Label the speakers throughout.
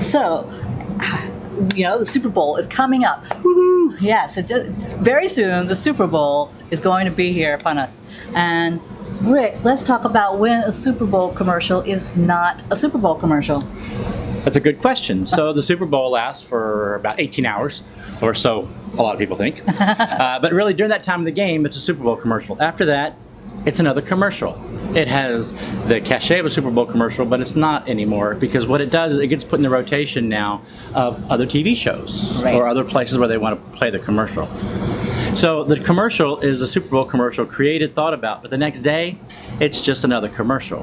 Speaker 1: So, you know, the Super Bowl is coming up. Woo-hoo. Yeah, so just, very soon the Super Bowl is going to be here upon us. And Rick, let's talk about when a Super Bowl commercial is not a Super Bowl commercial.
Speaker 2: That's a good question. So the Super Bowl lasts for about 18 hours, or so a lot of people think. uh, but really, during that time of the game, it's a Super Bowl commercial. After that, it's another commercial. It has the cachet of a Super Bowl commercial, but it's not anymore because what it does is it gets put in the rotation now of other TV shows
Speaker 1: Right.
Speaker 2: or other places where they want to play the commercial. So the commercial is a Super Bowl commercial created, thought about, but the next day, it's just another commercial.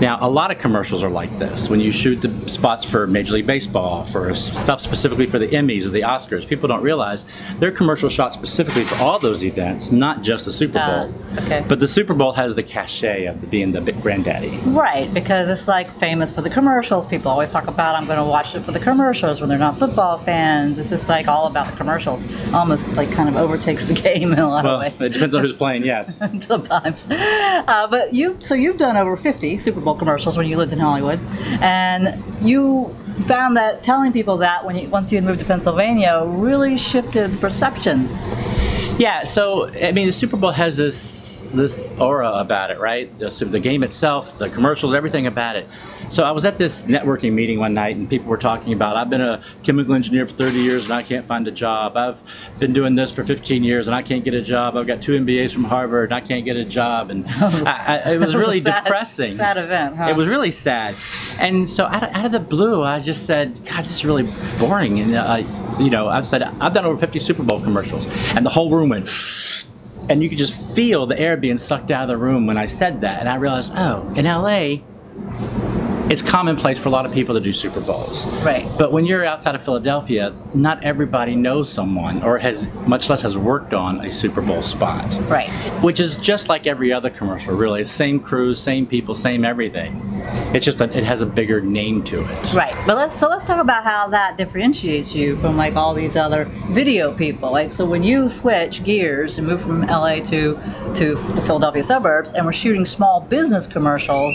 Speaker 2: Now, a lot of commercials are like this. When you shoot the spots for Major League Baseball, for stuff specifically for the Emmys or the Oscars, people don't realize they're commercial shots specifically for all those events, not just the Super
Speaker 1: Ah,
Speaker 2: Bowl.
Speaker 1: okay.
Speaker 2: But the Super Bowl has the cachet of being the granddaddy.
Speaker 1: Right, because it's like famous for the commercials. People always talk about I'm going to watch it for the commercials when they're not football fans. It's just like all about the commercials. Almost like kind of overtakes the game in a lot
Speaker 2: Well,
Speaker 1: of ways.
Speaker 2: it depends on who's playing, yes.
Speaker 1: sometimes. Uh, but you, so you've done over 50 Super Bowl commercials when you lived in Hollywood, and you found that telling people that when you, once you had moved to Pennsylvania really shifted the perception.
Speaker 2: Yeah, so I mean, the Super Bowl has this this aura about it, right? The, the game itself, the commercials, everything about it. So I was at this networking meeting one night, and people were talking about I've been a chemical engineer for 30 years and I can't find a job. I've been doing this for 15 years and I can't get a job. I've got two MBAs from Harvard and I can't get a job, and I, I, it was
Speaker 1: That
Speaker 2: really
Speaker 1: sad-
Speaker 2: depressing.
Speaker 1: Sad event, huh?
Speaker 2: It was really sad. And so out of, out of the blue, I just said, God, this is really boring. And, uh, you know, I've said, I've done over 50 Super Bowl commercials. And the whole room went, and you could just feel the air being sucked out of the room when I said that. And I realized, oh, in LA, it's commonplace for a lot of people to do Super Bowls.
Speaker 1: Right.
Speaker 2: But when you're outside of Philadelphia, not everybody knows someone or has, much less has worked on a Super Bowl spot.
Speaker 1: Right.
Speaker 2: Which is just like every other commercial, really. It's same crews, same people, same everything. It's just that it has a bigger name to it.
Speaker 1: Right, but let's so let's talk about how that differentiates you from like all these other video people. Like, so when you switch gears and move from LA to to the Philadelphia suburbs, and we're shooting small business commercials,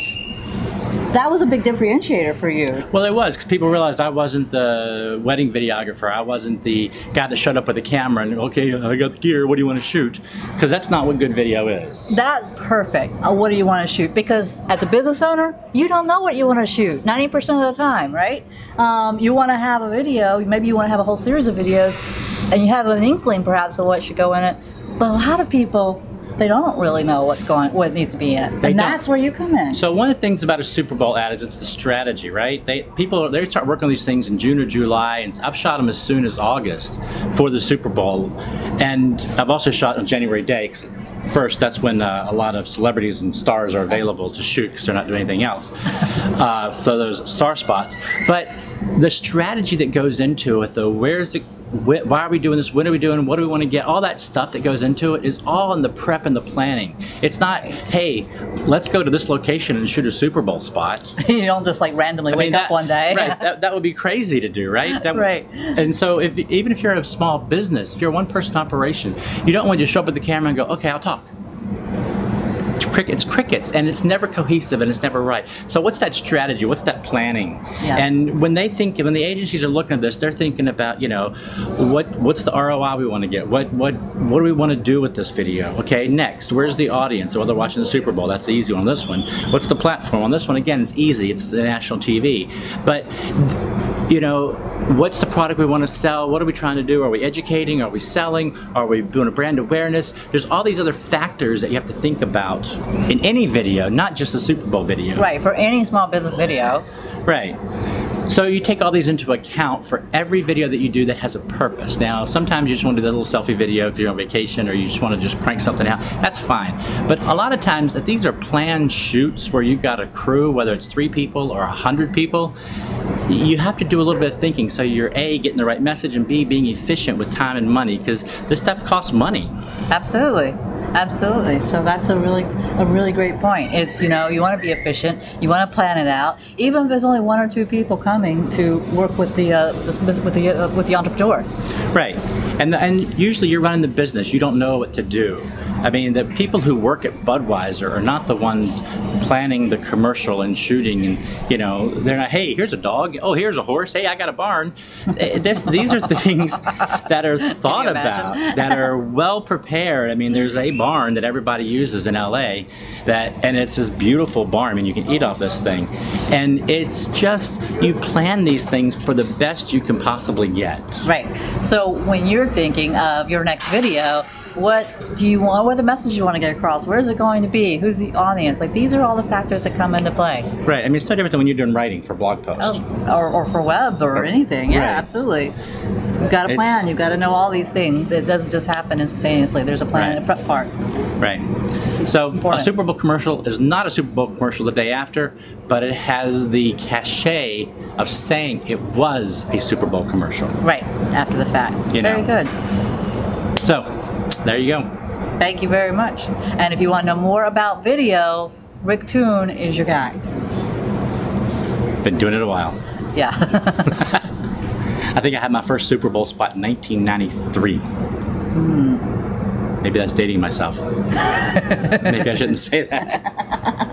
Speaker 1: that was a big differentiator for you.
Speaker 2: Well, it was because people realized I wasn't the wedding videographer. I wasn't the guy that showed up with the camera and okay, I got the gear. What do you want to shoot? Because that's not what good video is.
Speaker 1: That's perfect. Uh, what do you want to shoot? Because as a business owner, you don't know what you want to shoot 90% of the time, right? Um, you want to have a video, maybe you want to have a whole series of videos, and you have an inkling perhaps of what should go in it. But a lot of people, they don't really know what's going, what needs to be in.
Speaker 2: They
Speaker 1: and
Speaker 2: don't.
Speaker 1: that's where you come in.
Speaker 2: So one of the things about a Super Bowl ad is it's the strategy, right? They people they start working on these things in June or July, and I've shot them as soon as August for the Super Bowl, and I've also shot on January day. 'cause first, that's when uh, a lot of celebrities and stars are available to shoot because they're not doing anything else. uh, so those star spots, but the strategy that goes into it, though, where's it? wh- Why are we doing this? When are we doing? What do we want to get? All that stuff that goes into it is all in the prep and the planning. It's not, hey, let's go to this location and shoot a Super Bowl spot.
Speaker 1: you don't just like randomly
Speaker 2: I
Speaker 1: wake
Speaker 2: mean,
Speaker 1: up one day.
Speaker 2: right? That, that would be crazy to do, right? That,
Speaker 1: Right.
Speaker 2: And so, if even if you're a small business, if you're a one-person operation, you don't want to just show up with the camera and go, "Okay, I'll talk." Crick- It's crickets, and it's never cohesive, and it's never right. So, what's that strategy? What's that planning?
Speaker 1: Yeah.
Speaker 2: And when they think, when the agencies are looking at this, they're thinking about, you know, what what's the ROI we want to get? What what what do we want to do with this video? Okay, next, where's the audience? Well, they're watching the Super Bowl. That's the easy one. This one, what's the platform? On this one, again, it's easy. It's national TV, but you know, what's the product we want to sell? What are we trying to do? Are we educating? Are we selling? Are we doing a brand awareness? There's all these other factors that you have to think about in any video, not just the Super Bowl video.
Speaker 1: Right, for any small business video.
Speaker 2: Right. So you take all these into account for every video that you do that has a purpose. Now, sometimes you just want to do that little selfie video because you're on vacation or you just want to just crank something out. That's fine. But a lot of times, if these are planned shoots where you've got a crew, whether it's three people or a hundred people, you have to do a little bit of thinking so you're A, getting the right message, and B, being efficient with time and money because this stuff costs money.
Speaker 1: Absolutely. Absolutely. So that's a really a really great point. Is you know you want to be efficient, you want to plan it out, even if there's only one or two people coming to work with the uh, with the uh, with the entrepreneur.
Speaker 2: Right. And, and usually you're running the business, you don't know what to do. I mean, the people who work at Budweiser are not the ones planning the commercial and shooting, and you know, they're not. Hey, here's a dog. Oh, here's a horse. Hey, I got a barn. This, these are things that are thought about, that are well prepared. I mean, there's a barn that everybody uses in LA, that, and it's this beautiful barn. I mean, you can eat off this thing, and it's just you plan these things for the best you can possibly get.
Speaker 1: Right. So when you're thinking of your next video, what do you want? What are the message you want to get across? Where is it going to be? Who's the audience? Like these are all the factors that come into play.
Speaker 2: Right. I mean, it's no different than when you're doing writing for blog posts.
Speaker 1: Oh, or, or for web or,
Speaker 2: Or-
Speaker 1: anything. Yeah,
Speaker 2: right.
Speaker 1: absolutely. You've got
Speaker 2: It's-
Speaker 1: plan. You've got to know all these things. It doesn't just happen instantaneously. There's a plan and a prep part.
Speaker 2: Right.
Speaker 1: It's
Speaker 2: So a. Super Bowl commercial is not a Super Bowl commercial the day after, but it has the cachet of saying it was a Super Bowl commercial.
Speaker 1: Right after the fact.
Speaker 2: You
Speaker 1: Very
Speaker 2: know.
Speaker 1: good.
Speaker 2: So there you go.
Speaker 1: Thank you very much. And if you want to know more about video, Rick Toone is your guy.
Speaker 2: Been doing it a while.
Speaker 1: Yeah.
Speaker 2: I think I had my first Super Bowl spot in 1993. Hmm. Maybe that's dating myself. Maybe I shouldn't say that.